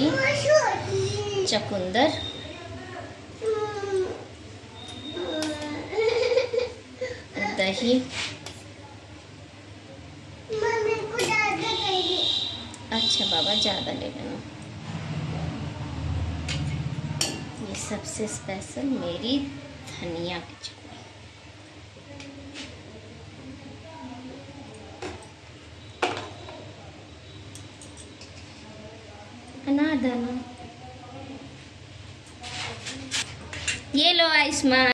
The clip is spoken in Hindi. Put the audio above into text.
मूली चकुंदर। दही। अच्छा बाबा ज़्यादा ले लेना। ये सबसे स्पेशल मेरी धनिया की चटनी ये लो आयुष्मान।